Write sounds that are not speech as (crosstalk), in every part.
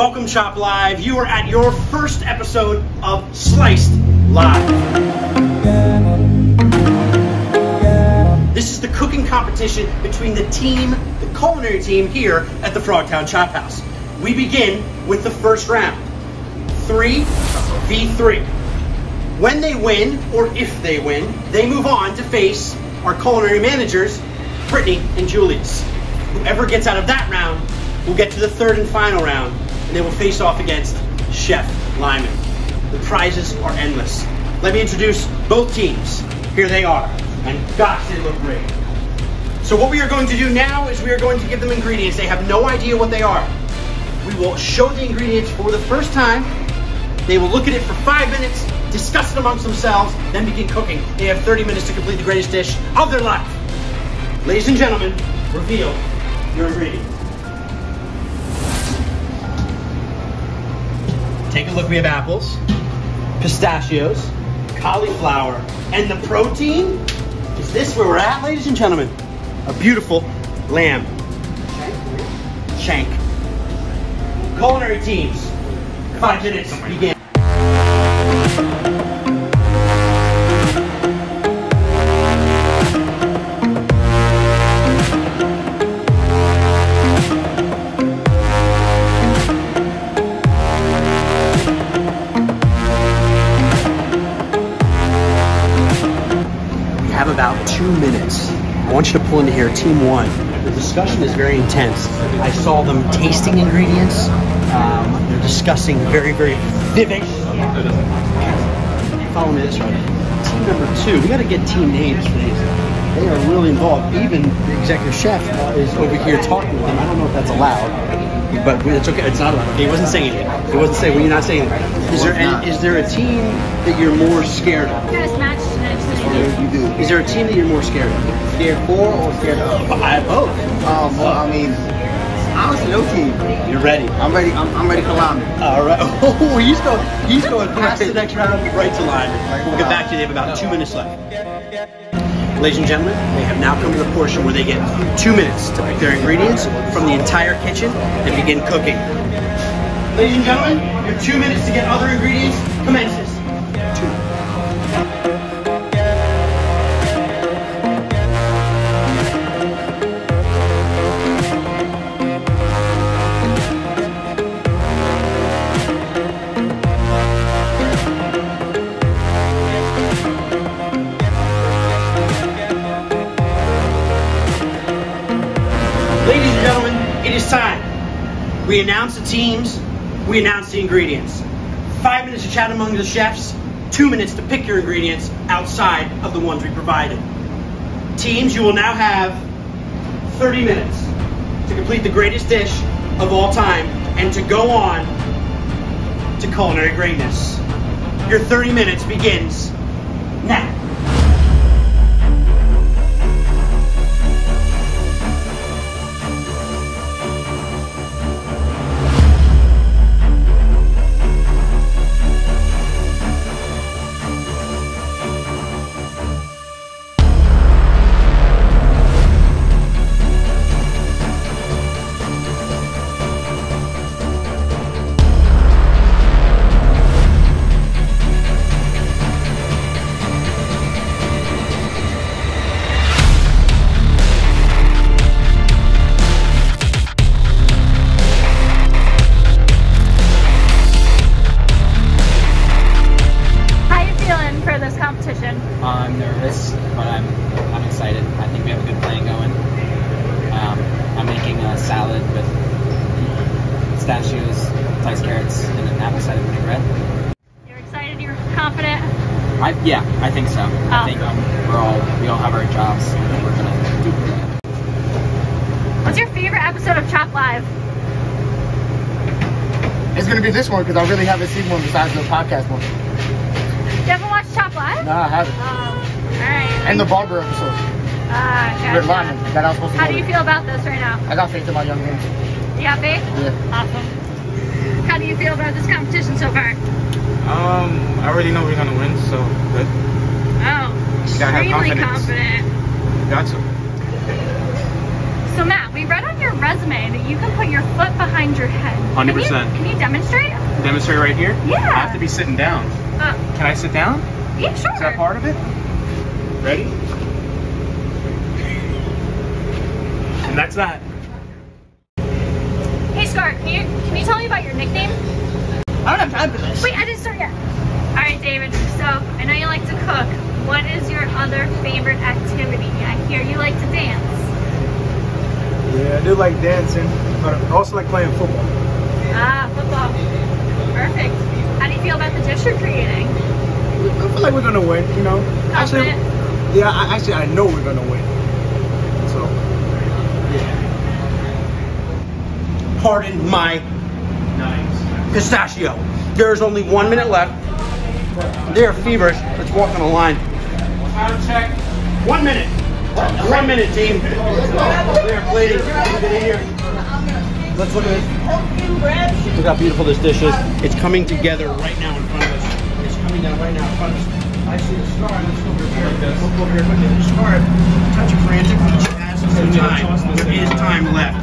Welcome, Chop Live. You are at your first episode of Sliced Live. This is the cooking competition between the team, the culinary team here at the Frogtown Chop House. We begin with the first round. Three v three. When they win, or if they win, they move on to face our culinary managers, Brittany and Julius. Whoever gets out of that round will get to the third and final round, and they will face off against Chef Lyman. The prizes are endless. Let me introduce both teams. Here they are, and gosh, they look great. So what we are going to do now is we are going to give them ingredients. They have no idea what they are. We will show the ingredients for the first time. They will look at it for five minutes, discuss it amongst themselves, then begin cooking. They have 30 minutes to complete the greatest dish of their life. Ladies and gentlemen, reveal your ingredients. Take a look, we have apples, pistachios, cauliflower, and the protein is this where we're at, ladies and gentlemen? A beautiful lamb. Shank. Culinary teams, five minutes begin. I want you to pull into here, team one. The discussion is very intense. I saw them tasting ingredients. Um, they're discussing very, very vivid. Follow me this way. Team number two, we got to get team names for these. They are really involved. Even the executive chef uh, is over here talking with them. I don't know if that's allowed, but it's okay. It's not allowed. He wasn't saying it. He wasn't saying. Well, you're not saying it. Is there any, is there a team that you're more scared of? You do. Is there a team that you're more scared of? Scared for or scared of? I both. Um, well, I mean, honestly, no team. You're ready. I'm ready. I'm, I'm ready for Lyman. All right. (laughs) Oh, he's going. He's going (laughs) past the next round, right to line. We'll get back to you. They have about two minutes left. Ladies and gentlemen, they have now come to the portion where they get two minutes to pick their ingredients from the entire kitchen and begin cooking. Ladies and gentlemen, your two minutes to get other ingredients commences. Ingredients. Five minutes to chat among the chefs, two minutes to pick your ingredients outside of the ones we provided. Teams, you will now have 30 minutes to complete the greatest dish of all time and to go on to culinary greatness. Your 30 minutes begins now. Episode of Chop Live? It's gonna be this one because I really haven't seen one besides the podcast one. You haven't watched Chop Live? No, I haven't. Oh, alright. And the barber episode Ah, with gotcha. Lyman that I was supposed to. How do you to. feel about this right now? I got faith in my young men. You got faith? Yeah. Awesome. How do you feel about this competition so far? Um, I already know we're gonna win, so good. Oh, gotta have extremely confidence. confident. Got to. So Matt, we read on your resume that you can put your foot behind your head. Can you- 100%. Can you demonstrate? Demonstrate right here. Yeah. I have to be sitting down. Uh, Can I sit down? yeah, sure. Is that part of it? Ready? And that's that. Hey, Scar, can you can you tell me about your nickname? I don't have time for this. Wait, I didn't start yet. All right, David. So I know you like to cook. What is your other favorite activity? I hear you like to dance. Yeah, I do like dancing, but I also like playing football. Ah, football. Perfect. How do you feel about the dish you're creating? I feel like we're gonna win, you know. Actually, yeah, I, actually I know we're gonna win. So, yeah. Pardon my pistachio. There's only one minute left. They're feverish. Let's walk on the line. Time check. One minute. One minute, team. Plating. Get in here. Let's look at this. Look how beautiful this dish is. It's coming together right now in front of us. It's coming down right now in front of us. I see the star. Let's go over here. Let's go over here. Look at the star. Touch it frantic. Each has some time. There is time left.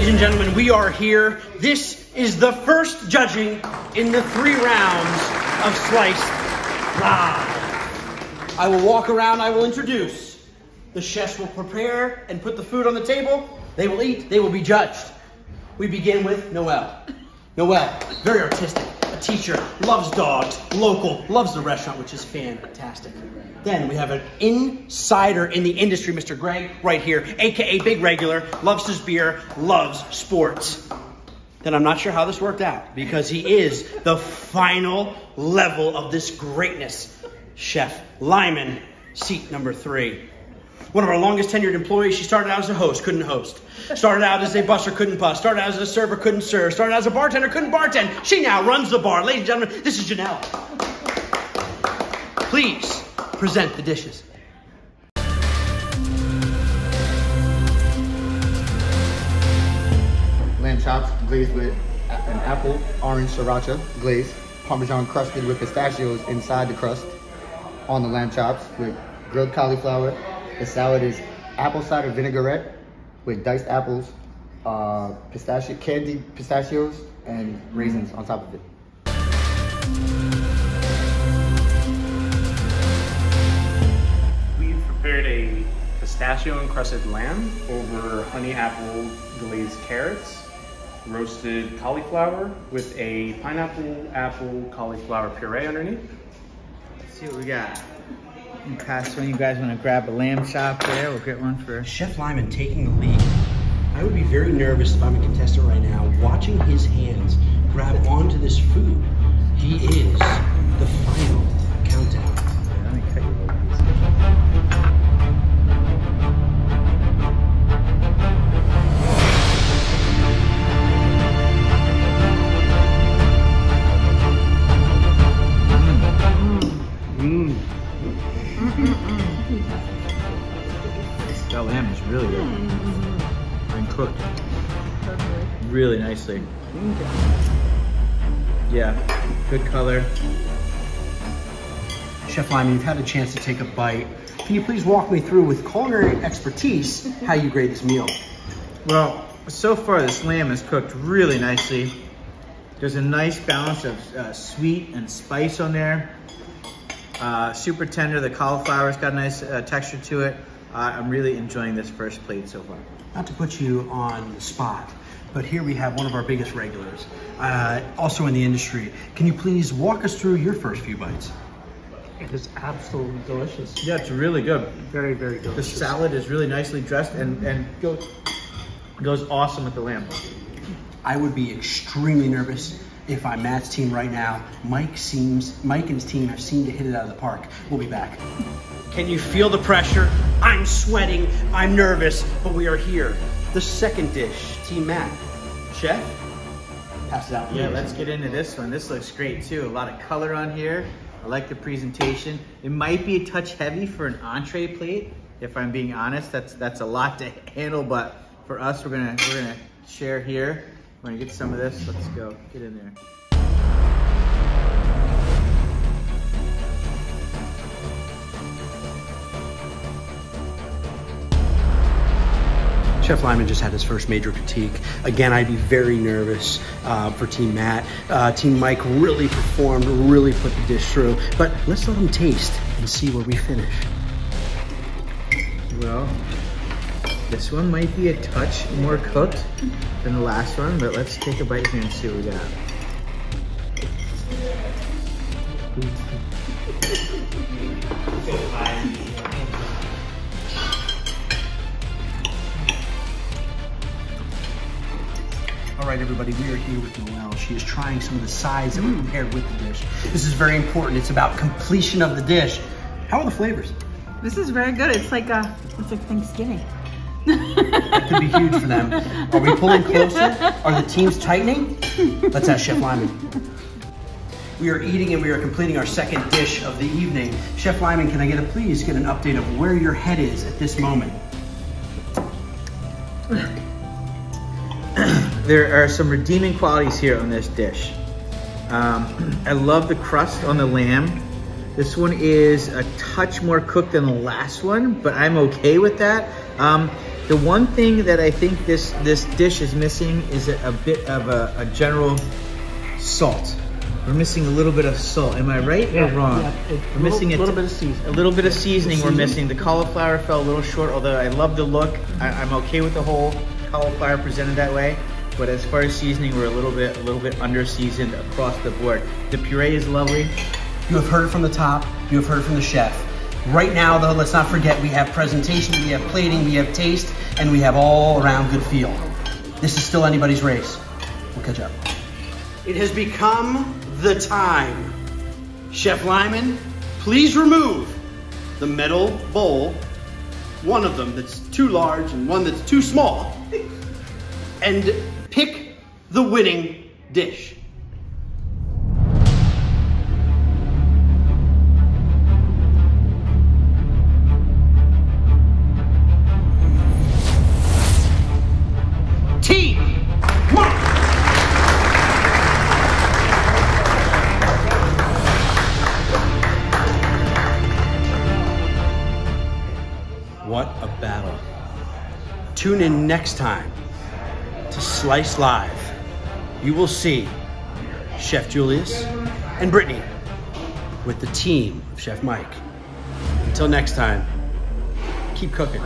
Ladies and gentlemen, we are here. This is the first judging in the three rounds of Sliced Live. I will walk around, I will introduce. The chefs will prepare and put the food on the table. They will eat, they will be judged. We begin with Noel. Noel, very artistic, teacher, loves dogs, local, loves the restaurant, which is fantastic. Then we have an insider in the industry, Mr. Greg, right here, aka Big Regular, loves his beer, loves sports. Then I'm not sure how this worked out because he is the final level of this greatness. Chef Lyman, seat number three. One of our longest tenured employees. She started out as a host, couldn't host. Started out as a busser, couldn't bus. Started out as a server, couldn't serve. Started out as a bartender, couldn't bartend. She now runs the bar. Ladies and gentlemen, this is Janelle. Please present the dishes. Lamb chops glazed with an apple orange sriracha glaze, parmesan crusted with pistachios inside the crust on the lamb chops with grilled cauliflower. The salad is apple cider vinaigrette with diced apples, uh, pistachio candied pistachios, and raisins on top of it. We've prepared a pistachio encrusted lamb over honey apple glazed carrots, roasted cauliflower with a pineapple apple cauliflower puree underneath. Let's see what we got. Pass when you guys want to grab a lamb chop there. We'll get one for. Chef Lyman taking the lead. I would be very nervous if I'm a contestant right now, watching his hands grab onto this food. He is the final nicely. Yeah, good color. Chef Lyman, you've had a chance to take a bite. Can you please walk me through with culinary expertise how you grade this meal? Well, so far this lamb is cooked really nicely. There's a nice balance of uh, sweet and spice on there. Uh, super tender. The cauliflower's got a nice uh, texture to it. Uh, I'm really enjoying this first plate so far. Not to put you on the spot, but here we have one of our biggest regulars, uh, also in the industry. Can you please walk us through your first few bites? It is absolutely delicious. Yeah, it's really good. Very, very good. The salad is really nicely dressed and, and goes, goes awesome with the lamb. I would be extremely nervous if I'm Matt's team right now, Mike seems, Mike and his team have seemed to hit it out of the park. We'll be back. Can you feel the pressure? I'm sweating, I'm nervous, but we are here. The second dish, Team Matt. Chef, pass it out. Yeah, let's get into this one. This looks great too. A lot of color on here. I like the presentation. It might be a touch heavy for an entree plate. If I'm being honest, that's that's a lot to handle. But for us, we're gonna we're gonna share here. We're gonna get some of this. Let's go. Get in there. Chef Lyman just had his first major critique. Again, I'd be very nervous uh, for Team Matt. Uh, Team Mike really performed, really put the dish through. But let's let them taste and see where we finish. Well, this one might be a touch more cooked than the last one, but let's take a bite here and see what we got. All right, everybody, we are here with Noelle. She is trying some of the sides that we prepared with the dish. This is very important. It's about completion of the dish. How are the flavors? This is very good. It's like a, it's like Thanksgiving. That could be huge for them. Are we pulling closer? Are the teams tightening? Let's ask Chef Lyman. We are eating and we are completing our second dish of the evening. Chef Lyman, can I get a please get an update of where your head is at this moment? There are some redeeming qualities here on this dish. Um, (clears throat) I love the crust on the lamb. This one is a touch more cooked than the last one, but I'm okay with that. Um, the one thing that I think this, this dish is missing is a, a bit of a, a, general salt. We're missing a little bit of salt. Am I right or wrong? Yeah, we're missing a, little bit of seasoning. a little bit of seasoning we're missing. The cauliflower fell a little short, although I love the look. I, I'm okay with the whole cauliflower presented that way. But as far as seasoning, we're a little bit a little bit under seasoned across the board. The puree is lovely. You have heard it from the top, you have heard it from the chef. Right now, though, let's not forget we have presentation, we have plating, we have taste, and we have all around good feel. This is still anybody's race. We'll catch up. It has become the time. Chef Lyman, please remove the metal bowl, one of them that's too large and one that's too small, (laughs) and pick the winning dish. What a battle. Tune in next time to Slice Live. You will see Chef Julius and Brittany with the team of Chef Mike. Until next time, keep cooking.